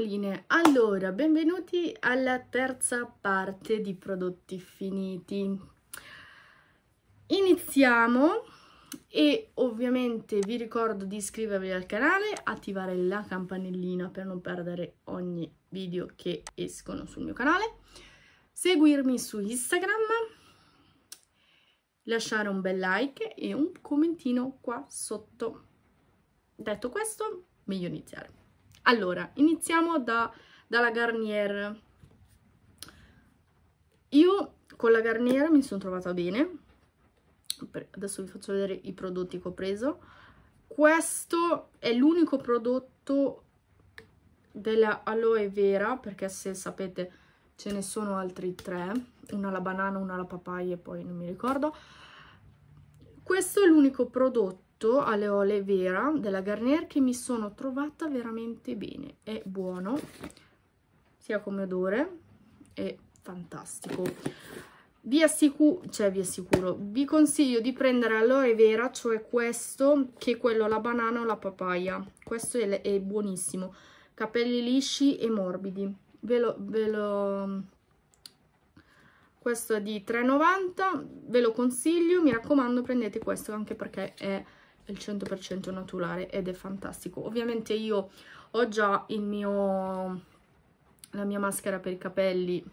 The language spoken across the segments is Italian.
Fragoline, allora benvenuti alla terza parte di prodotti finiti. Iniziamo e ovviamente vi ricordo di iscrivervi al canale, attivare la campanellina per non perdere ogni video che escono sul mio canale, seguirmi su Instagram, lasciare un bel like e un commentino qua sotto. Detto questo, meglio iniziare. Allora, iniziamo da, dalla Garnier. Io con la Garnier mi sono trovata bene. Adesso vi faccio vedere i prodotti che ho preso. Questo è l'unico prodotto della aloe vera, perché se sapete ce ne sono altri tre, una alla banana, una alla papaya e poi non mi ricordo. Questo è l'unico prodotto prodotto aloe vera della Garnier che mi sono trovata veramente bene. È buono, sia come odore, è fantastico. Vi assicuro, cioè vi assicuro, vi consiglio di prendere aloe vera, cioè questo, che quello la banana o la papaya. Questo è, è buonissimo. Capelli lisci e morbidi. Ve lo, ve lo questo è di 3,90 ve lo consiglio mi raccomando prendete questo anche perché è il 100% naturale ed è fantastico. Ovviamente io ho già il mio, la mia maschera per i capelli,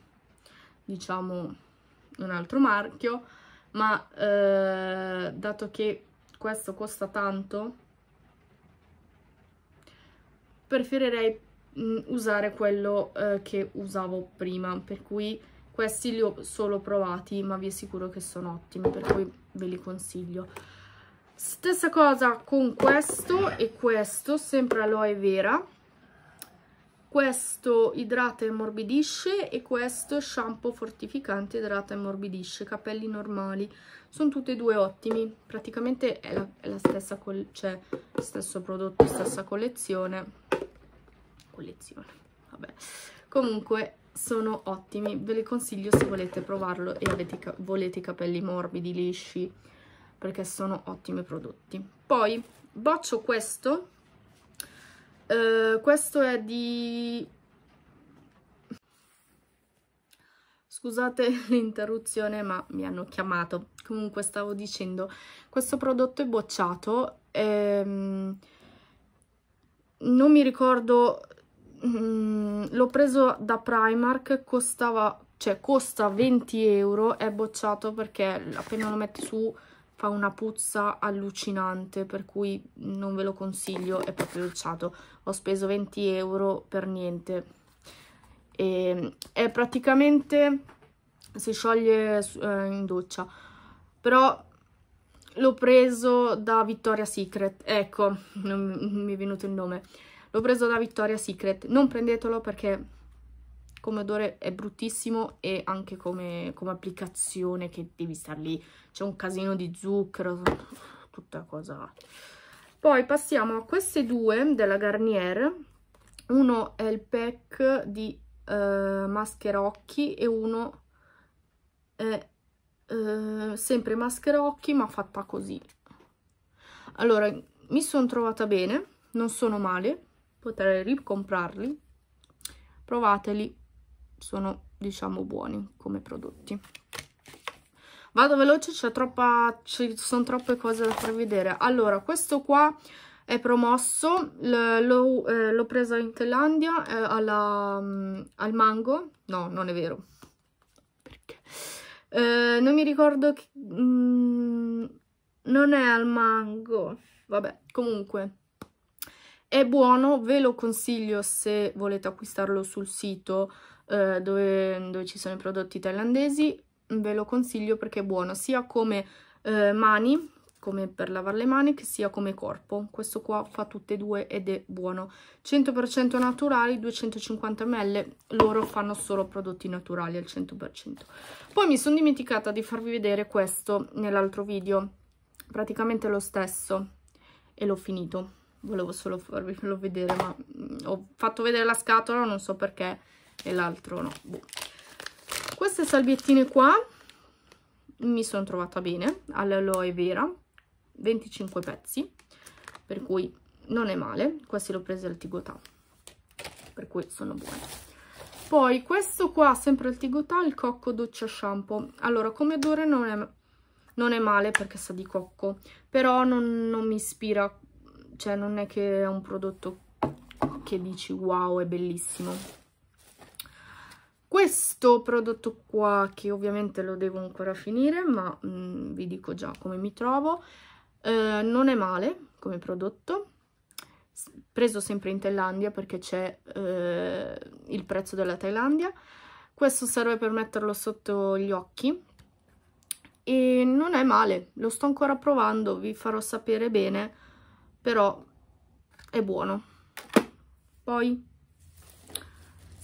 diciamo un altro marchio, ma eh, dato che questo costa tanto, preferirei mh, usare quello eh, che usavo prima, per cui questi li ho solo provati, ma vi assicuro che sono ottimi, per cui ve li consiglio. Stessa cosa con questo e questo, sempre aloe vera. Questo idrata e ammorbidisce e questo shampoo fortificante idrata e ammorbidisce, capelli normali. Sono tutti e due ottimi, praticamente è la, è la stessa, cioè stesso prodotto, stessa collezione. Collezione, vabbè. Comunque sono ottimi, ve li consiglio se volete provarlo e avete, volete i capelli morbidi, lisci perché sono ottimi prodotti. Poi boccio questo, eh, questo è di... Scusate l'interruzione ma mi hanno chiamato, comunque stavo dicendo, questo prodotto è bocciato, ehm, non mi ricordo, mm, l'ho preso da Primark, costava, cioè costa 20 euro, è bocciato perché appena lo metti su fa una puzza allucinante per cui non ve lo consiglio è proprio bocciato ho speso 20 euro per niente. E è praticamente si scioglie eh, in doccia. Però l'ho preso da Victoria's Secret. Ecco non mi è venuto il nome. L'ho preso da Victoria's Secret. Non prendetelo perché come odore è bruttissimo e anche come, come applicazione che devi star lì, c'è un casino di zucchero, tutta cosa. Poi passiamo a queste due della Garnier, uno è il pack di uh, maschera occhi e uno è uh, sempre maschera occhi ma fatta così. Allora, mi sono trovata bene, non sono male, potrei ricomprarli, provateli, sono diciamo buoni come prodotti. Vado veloce c'è troppa ci sono troppe cose da far vedere allora questo qua è promosso l'ho eh, preso in Thailandia eh, alla, um, al mango. No non è vero. Perché? Eh, non mi ricordo che, mm, non è al mango. Vabbè comunque è buono ve lo consiglio se volete acquistarlo sul sito eh, dove, dove, ci sono i prodotti thailandesi, ve lo consiglio perché è buono sia come eh, mani, come per lavare le mani, che sia come corpo. Questo qua fa tutte e due ed è buono. 100% naturali, 250 ml, loro fanno solo prodotti naturali al 100%. Poi mi sono dimenticata di farvi vedere questo nell'altro video, praticamente lo stesso, e l'ho finito. Volevo solo farvelo vedere, ma mm, ho fatto vedere la scatola, non so perché e l'altro no. Boh. Queste salviettine qua mi sono trovata bene, all'aloe vera, 25 pezzi, per cui non è male. Questi l'ho presi al Tigotà. per cui sono buoni. Poi questo qua, sempre al Tigotà, il cocco doccia shampoo. Allora, come odore non è, non è male perché sa di cocco, però non, non mi ispira, cioè non è che è un prodotto che dici wow, è bellissimo. Questo prodotto qua, che ovviamente lo devo ancora finire, ma mh, mm, vi dico già come mi trovo, eh, non è male come prodotto, preso sempre in Thailandia perché c'è eh, il prezzo della Thailandia. Questo serve per metterlo sotto gli occhi e non è male, lo sto ancora provando, vi farò sapere bene, però è buono. Poi,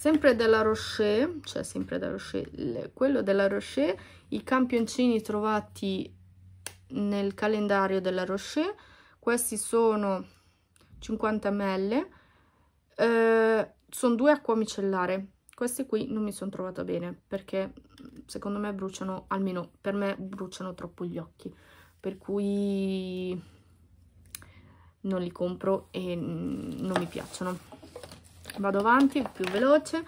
sempre della Rocher, cioè sempre della Rocher, quello della Rocher, i campioncini trovati nel calendario della Rocher, questi sono 50 ml, eh, sono due acqua micellare, questi qui non mi sono trovata bene perché secondo me bruciano, almeno per me bruciano troppo gli occhi, per cui non li compro e non mi piacciono. Vado avanti, più veloce.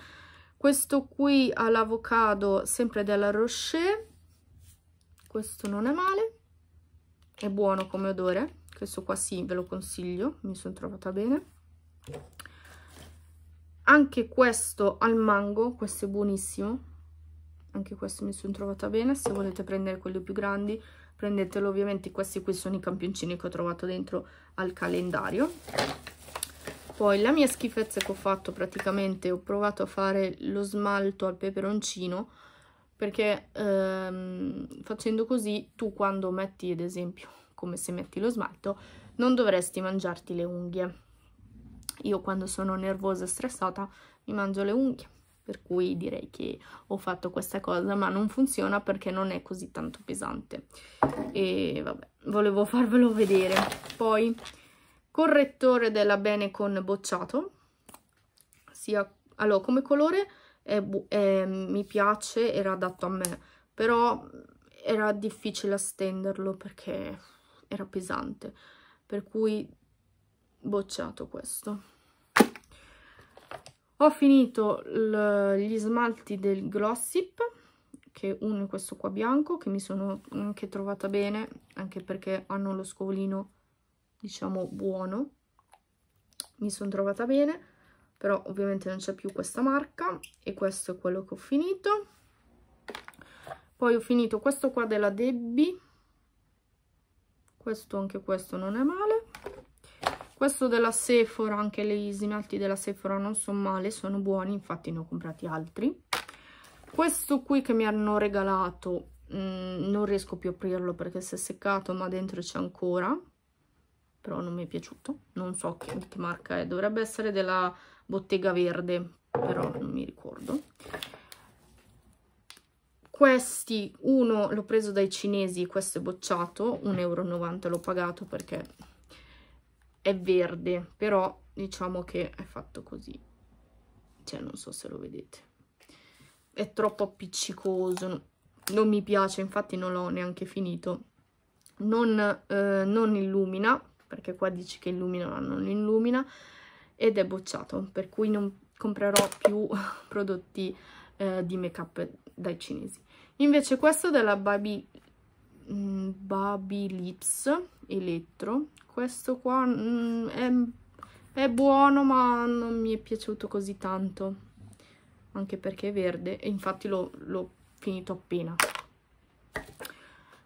Questo qui all'avocado, sempre della Rocher, questo non è male, è buono come odore, questo qua sì, ve lo consiglio, mi sono trovata bene. Anche questo al mango, questo è buonissimo, anche questo mi sono trovata bene, se volete prendere quelli più grandi prendetelo. Ovviamente, questi qui sono i campioncini che ho trovato dentro al calendario. Poi la mia schifezza che ho fatto praticamente, ho provato a fare lo smalto al peperoncino, perché ehm, facendo così tu quando metti ad esempio come se metti lo smalto, non dovresti mangiarti le unghie. Io quando sono nervosa e stressata mi mangio le unghie, per cui direi che ho fatto questa cosa, ma non funziona perché non è così tanto pesante. E vabbè, volevo farvelo vedere. Poi, correttore della Benecon bocciato, sia, allora, come colore è, è, mi piace, era adatto a me, però era difficile a stenderlo perché era pesante, per cui bocciato questo. Ho finito gli smalti del Glossip, che uno è questo qua bianco, che mi sono anche trovata bene, anche perché hanno lo scovolino, diciamo, buono. Mi sono trovata bene, però ovviamente non c'è più questa marca, e questo è quello che ho finito. Poi ho finito questo qua della Debbie, questo anche questo non è male questo della Sephora anche gli smalti della Sephora non sono male sono buoni infatti ne ho comprati altri questo qui che mi hanno regalato mh, mm, non riesco più a aprirlo perché si è seccato ma dentro c'è ancora però non mi è piaciuto non so che, che marca è dovrebbe essere della bottega verde però non mi ricordo questi, uno l'ho preso dai cinesi, questo è bocciato, 1,90 euro l'ho pagato perché è verde, però diciamo che è fatto così. Cioè, non so se lo vedete. È troppo appiccicoso, non mi piace, infatti non l'ho neanche finito. Non, eh, non illumina, perché qua dici che illumina, ma non illumina, ed è bocciato, per cui non comprerò più prodotti eh, di make up dai cinesi. Invece questo della Baby, mm, Baby Lips Elettro, questo qua mm, è, è buono ma non mi è piaciuto così tanto, anche perché è verde e infatti l'ho finito appena.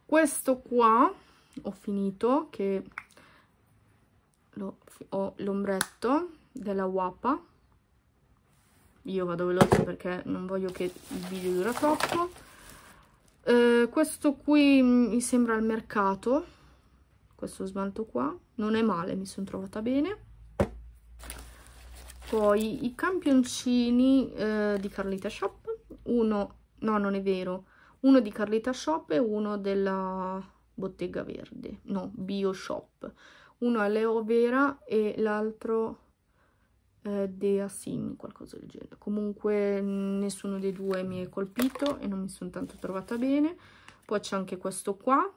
Questo qua ho finito che ho l'ombretto della Wapa io vado veloce perché non voglio che il video dura troppo. Eh, questo qui mi sembra al mercato. Questo smalto qua. Non è male mi sono trovata bene. Poi i campioncini eh, di Carlita Shop. Uno no non è vero. Uno di Carlita Shop e uno della bottega verde. No bio shop uno è Leo Vera e l'altro eh, Dea Sim, qualcosa del genere. Comunque nessuno dei due mi è colpito e non mi sono tanto trovata bene. Poi c'è anche questo qua,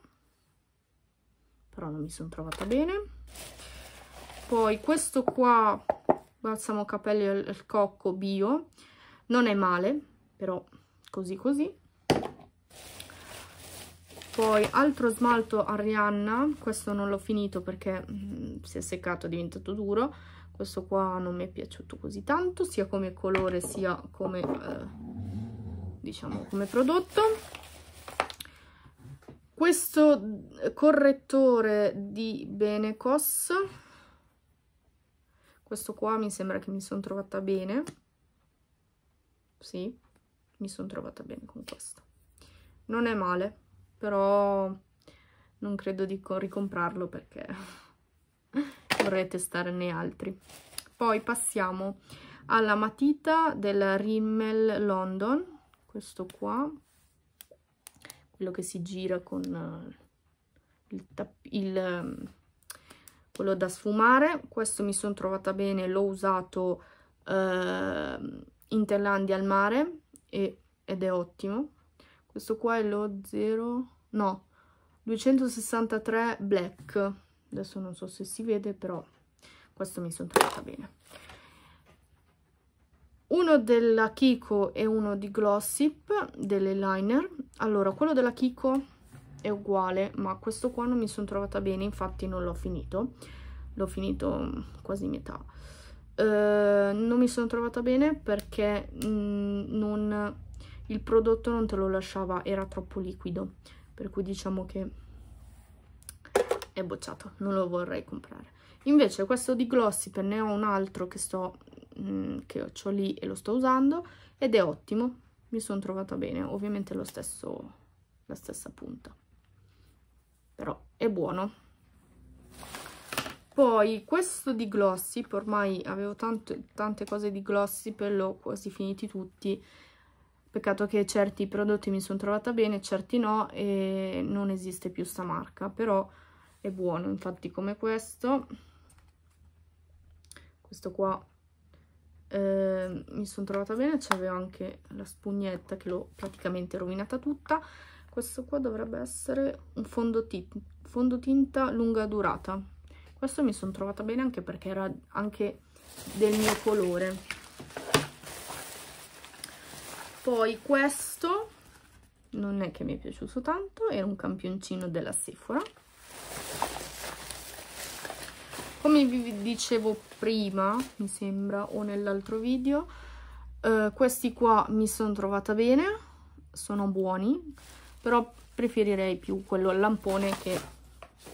però non mi sono trovata bene. Poi questo qua balsamo capelli al cocco bio non è male però così così poi altro smalto Arianna questo non l'ho finito perché mm, si è seccato è diventato duro. Questo qua non mi è piaciuto così tanto sia come colore sia come eh, diciamo come prodotto. Questo correttore di Benecos. Questo qua mi sembra che mi sono trovata bene. Sì mi sono trovata bene con questo. Non è male però non credo di ricomprarlo perché vorrei testarne altri. Poi passiamo alla matita del Rimmel London questo qua quello che si gira con eh, il, il quello da sfumare. Questo mi sono trovata bene l'ho usato eh, in Thailandia al mare e, ed è ottimo questo qua è lo 0 no 263 black. Adesso non so se si vede però questo mi sono trovata bene. Uno della Kiko e uno di Glossip dell'eyeliner allora quello della Kiko è uguale ma questo qua non mi sono trovata bene infatti non l'ho finito. L'ho finito quasi metà. Uh, non mi sono trovata bene perché mh, mm, non, il prodotto non te lo lasciava era troppo liquido per cui diciamo che è bocciato, non lo vorrei comprare. Invece questo di Glossy, ne ho un altro che sto mm, che ho lì e lo sto usando ed è ottimo, mi sono trovata bene, ovviamente lo stesso, la stessa punta, però è buono. Poi questo di Glossy, ormai avevo tante, tante cose di Glossy, per l'ho quasi finiti tutti, peccato che certi prodotti mi sono trovata bene, certi no e non esiste più sta marca, però è buono infatti come questo. Questo qua eh, mi sono trovata bene c'aveva anche la spugnetta che l'ho praticamente rovinata tutta. Questo qua dovrebbe essere un fondotinta, fondotinta lunga durata. Questo mi sono trovata bene anche perché era anche del mio colore poi questo non è che mi è piaciuto tanto era un campioncino della Sephora. Come vi dicevo prima mi sembra o nell'altro video eh, questi qua mi sono trovata bene sono buoni però preferirei più quello al lampone che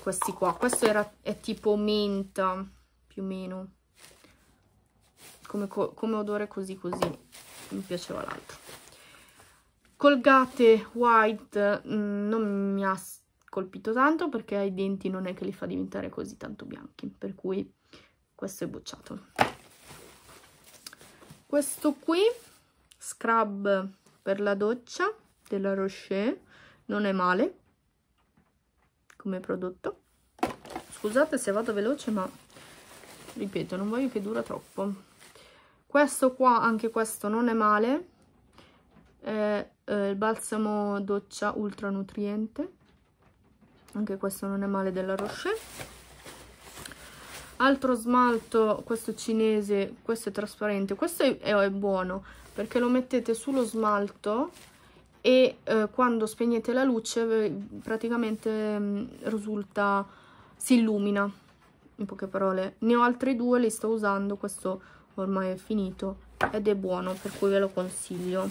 questi qua. Questo era, è tipo menta più o meno. Come, come odore così così. Mi piaceva l'altro Colgate White mh, mm, non mi ha colpito tanto perché ai denti non è che li fa diventare così tanto bianchi, per cui questo è bocciato. Questo qui, scrub per la doccia della Rocher, non è male come prodotto. Scusate se vado veloce, ma ripeto, non voglio che dura troppo. Questo qua, anche questo non è male, è eh, il balsamo doccia ultra nutriente anche questo non è male della Rocher altro smalto questo cinese questo è trasparente. Questo è, è buono perché lo mettete sullo smalto e eh, quando spegnete la luce praticamente mh, mm, risulta si illumina. In poche parole. Ne ho altri due li sto usando questo ormai è finito ed è buono per cui ve lo consiglio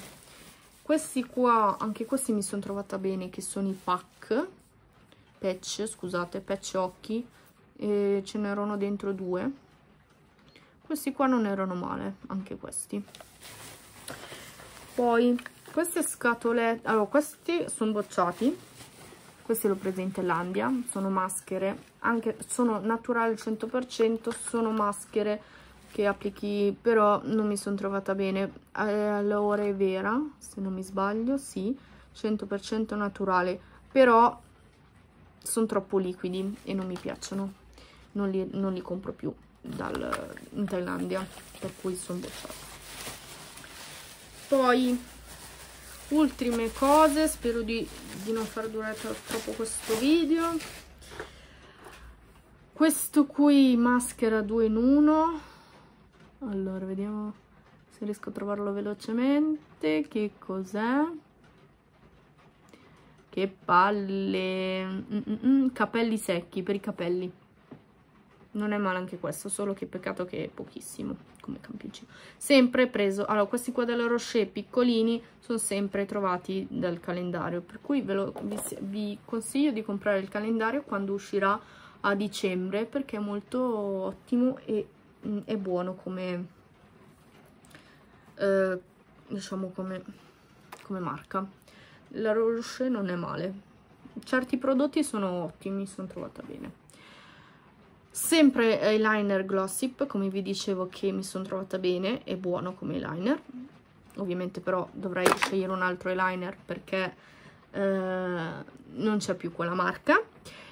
questi qua anche questi mi sono trovata bene che sono i pack. Patch, scusate, patch occhi. E ce n'erano dentro due. Questi qua non erano male, anche questi. Poi queste scatole, allora questi sono bocciati, questi l'ho presi in Thailandia, sono maschere, anche sono naturali al 100%, sono maschere che applichi, però non mi sono trovata bene. Allora è vera, se non mi sbaglio, sì, 100% naturale, però sono troppo liquidi e non mi piacciono. Non li, non li compro più dal, in Thailandia per cui sono bocciati poi ultime cose spero di, di non far durare troppo questo video. Questo qui maschera 2 in 1 uh, allora vediamo se riesco a trovarlo velocemente. Che cos'è? Che palle. Mm -mm -mm, capelli secchi per i capelli. Non è male anche questo solo che peccato che è pochissimo come campioncino sempre preso. Allora questi qua della Rocher piccolini sono sempre trovati dal calendario. Per cui lo, vi, vi consiglio di comprare il calendario quando uscirà a dicembre perché è molto ottimo e mh, è buono come eh, diciamo come, come marca. La Rocher non è male. Certi prodotti sono ottimi sono trovata bene. Sempre eyeliner glossip come vi dicevo che mi sono trovata bene è buono come eyeliner. Ovviamente però dovrei scegliere un altro eyeliner perché eh, non c'è più quella marca.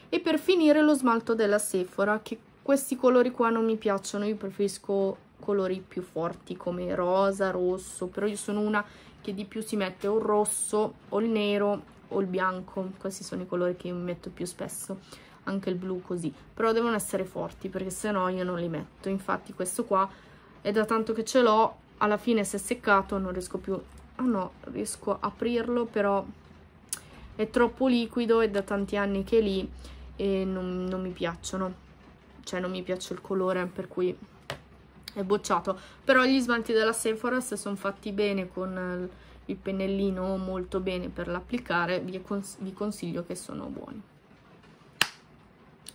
E per finire lo smalto della Sephora che questi colori qua non mi piacciono io preferisco colori più forti come rosa, rosso però io sono una che di più si mette o il rosso o il nero o il bianco questi sono i colori che io metto più spesso anche il blu così però devono essere forti perché se no io non li metto infatti questo qua è da tanto che ce l'ho alla fine si è seccato non riesco più ah no riesco a aprirlo però è troppo liquido è da tanti anni che è lì e non, non mi piacciono cioè non mi piace il colore per cui è bocciato. Però gli smalti della Sephora se sono fatti bene con il pennellino molto bene per l'applicare. Vi, cons vi consiglio che sono buoni.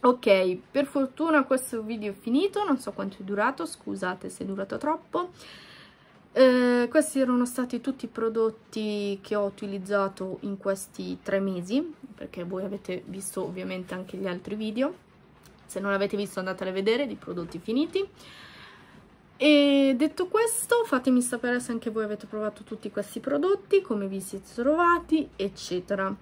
Ok per fortuna questo video è finito. Non so quanto è durato scusate se è durato troppo. Eh, questi erano stati tutti i prodotti che ho utilizzato in questi tre mesi perché voi avete visto ovviamente anche gli altri video se non l'avete visto andate a vedere di prodotti finiti e detto questo fatemi sapere se anche voi avete provato tutti questi prodotti come vi siete trovati eccetera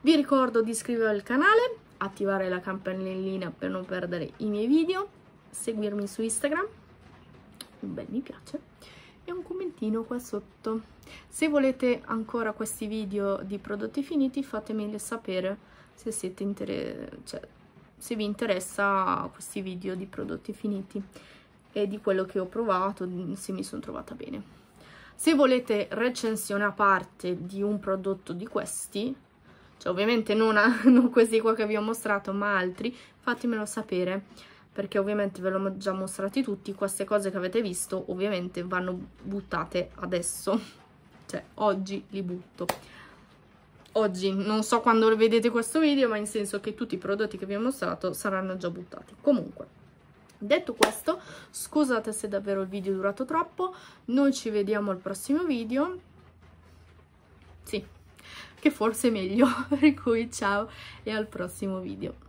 vi ricordo di iscrivervi al canale attivare la campanellina per non perdere i miei video, seguirmi su Instagram, un bel mi piace e un commentino qua sotto. Se volete ancora questi video di prodotti finiti fatemelo sapere se, siete inter cioè, se vi interessa questi video di prodotti finiti e di quello che ho provato, se mi sono trovata bene. Se volete recensione a parte di un prodotto di questi, cioè ovviamente non, a, non questi qua che vi ho mostrato ma altri fatemelo sapere perché ovviamente ve l'ho già mostrati tutti queste cose che avete visto ovviamente vanno buttate adesso cioè oggi li butto oggi non so quando vedete questo video ma in senso che tutti i prodotti che vi ho mostrato saranno già buttati comunque Detto questo, scusate se davvero il video è durato troppo, noi ci vediamo al prossimo video. Sì, che forse è meglio, per cui ciao e al prossimo video.